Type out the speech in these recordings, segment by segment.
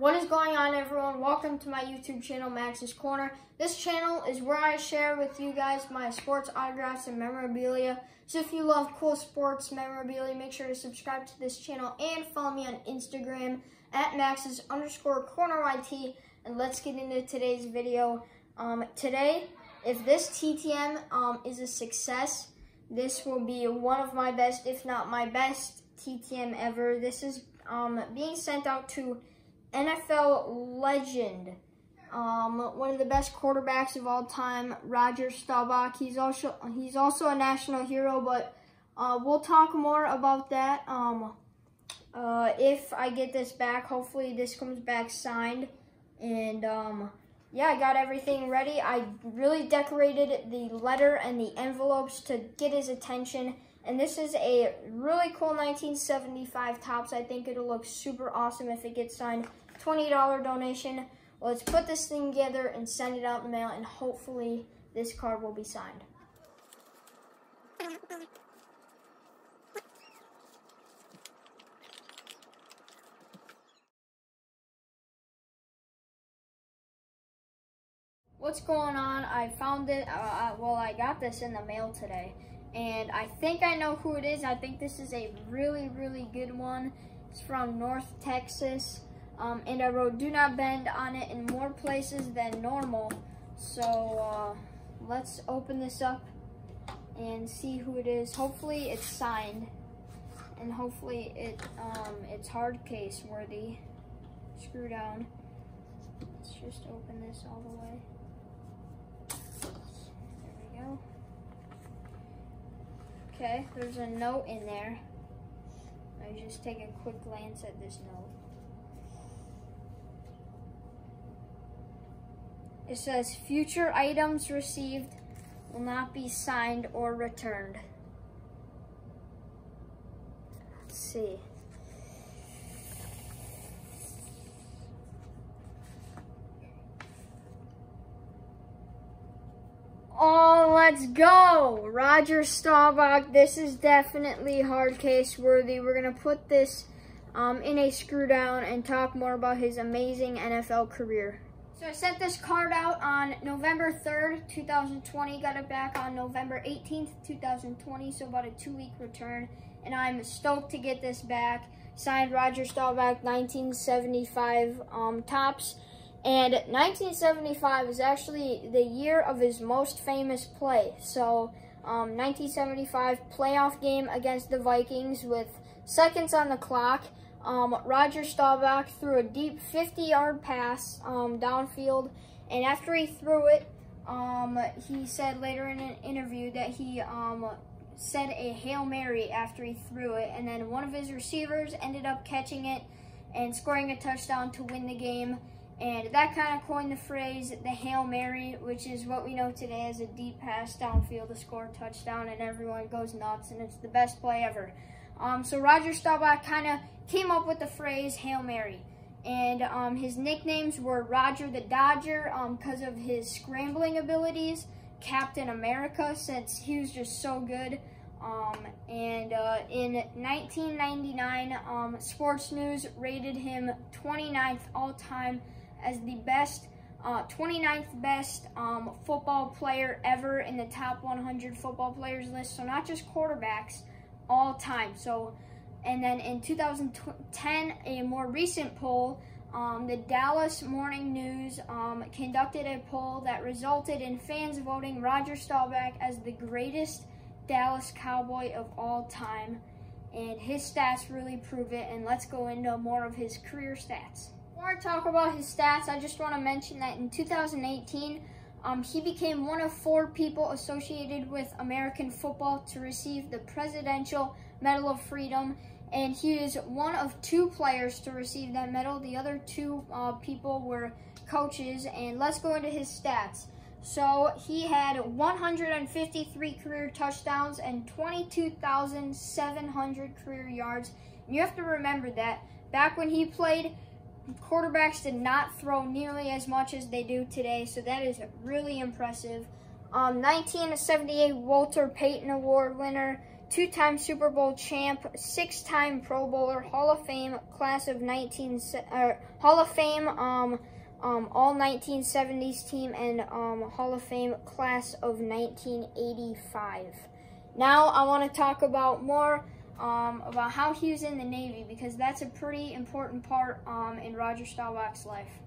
What is going on everyone? Welcome to my YouTube channel, Max's Corner. This channel is where I share with you guys my sports autographs and memorabilia. So if you love cool sports memorabilia, make sure to subscribe to this channel and follow me on Instagram at Max's underscore corner YT. And let's get into today's video. Um, today, if this TTM um, is a success, this will be one of my best, if not my best TTM ever. This is um, being sent out to NFL legend, um, one of the best quarterbacks of all time, Roger Staubach. He's also he's also a national hero, but uh, we'll talk more about that um, uh, if I get this back. Hopefully, this comes back signed, and um, yeah, I got everything ready. I really decorated the letter and the envelopes to get his attention. And this is a really cool 1975 Topps. I think it'll look super awesome if it gets signed. $20 donation. Let's put this thing together and send it out in the mail, and hopefully this card will be signed. What's going on? I found it, uh, uh well, I got this in the mail today and I think I know who it is. I think this is a really, really good one. It's from North Texas, um, and I wrote "Do not bend" on it in more places than normal. So uh, let's open this up and see who it is. Hopefully, it's signed, and hopefully, it um, it's hard case worthy. Screw down. Let's just open this all the way. Okay, there's a note in there. I just take a quick glance at this note. It says future items received will not be signed or returned. Let's see. Oh, let's go. Roger Staubach. This is definitely hard case worthy. We're going to put this um, in a screw down and talk more about his amazing NFL career. So I sent this card out on November 3rd, 2020. Got it back on November 18th, 2020. So about a two week return. And I'm stoked to get this back. Signed Roger Staubach, 1975 um, Topps. And 1975 is actually the year of his most famous play. So, um, 1975 playoff game against the Vikings with seconds on the clock. Um, Roger Staubach threw a deep 50-yard pass um, downfield, and after he threw it, um, he said later in an interview that he um, said a Hail Mary after he threw it, and then one of his receivers ended up catching it and scoring a touchdown to win the game. And that kind of coined the phrase the Hail Mary, which is what we know today as a deep pass downfield to score a touchdown, and everyone goes nuts, and it's the best play ever. Um, so Roger Staubach kind of came up with the phrase Hail Mary. And um, his nicknames were Roger the Dodger because um, of his scrambling abilities, Captain America, since he was just so good. Um, and uh, in 1999, um, Sports News rated him 29th all-time as the best, uh, 29th best um, football player ever in the top 100 football players list. So not just quarterbacks, all time. So, and then in 2010, a more recent poll, um, the Dallas Morning News um, conducted a poll that resulted in fans voting Roger Staubach as the greatest Dallas Cowboy of all time. And his stats really prove it. And let's go into more of his career stats. Before I talk about his stats, I just want to mention that in 2018, um, he became one of four people associated with American football to receive the Presidential Medal of Freedom, and he is one of two players to receive that medal. The other two uh, people were coaches, and let's go into his stats. So he had 153 career touchdowns and 22,700 career yards. And you have to remember that back when he played, quarterbacks did not throw nearly as much as they do today, so that is really impressive. Um, 1978 Walter Payton Award winner, two-time Super Bowl champ, six-time Pro Bowler, Hall of Fame class of 19 uh, Hall of Fame um, um, all 1970s team and um, Hall of Fame class of 1985. Now I want to talk about more um, about how he was in the Navy because that's a pretty important part um, in Roger Staubach's life.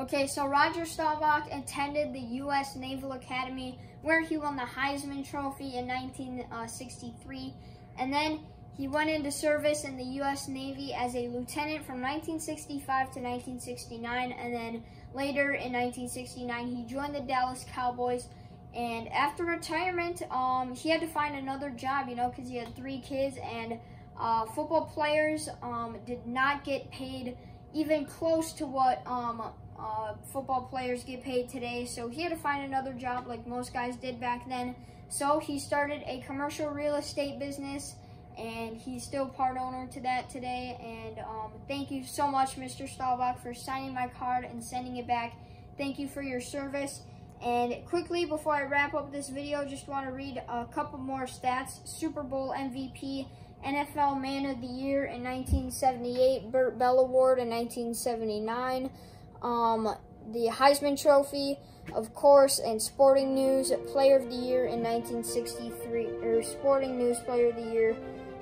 Okay, so Roger Staubach attended the U.S. Naval Academy where he won the Heisman Trophy in 1963, and then he went into service in the U.S. Navy as a lieutenant from 1965 to 1969, and then later in 1969 he joined the Dallas Cowboys. And after retirement, um, he had to find another job, you know, because he had three kids, and uh, football players um, did not get paid even close to what um, uh, football players get paid today. So he had to find another job like most guys did back then. So he started a commercial real estate business and he's still part owner to that today. And um, thank you so much, Mr. Staubach, for signing my card and sending it back. Thank you for your service. And quickly, before I wrap up this video, just want to read a couple more stats. Super Bowl MVP, NFL Man of the Year in 1978, Bert Bell Award in 1979, um, the Heisman Trophy, of course, and Sporting News Player of the Year in 1963, or Sporting News Player of the Year.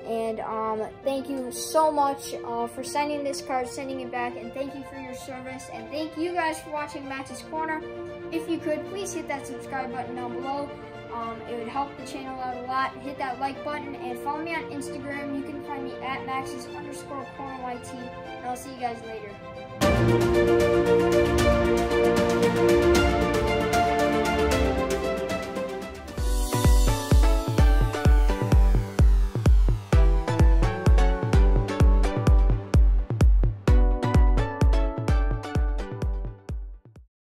And um, thank you so much uh, for sending this card, sending it back, and thank you for your service. And thank you guys for watching Max's Corner. If you could, please hit that subscribe button down below. Um, it would help the channel out a lot. Hit that like button and follow me on Instagram. You can find me at Max's underscore corner YT. And I'll see you guys later.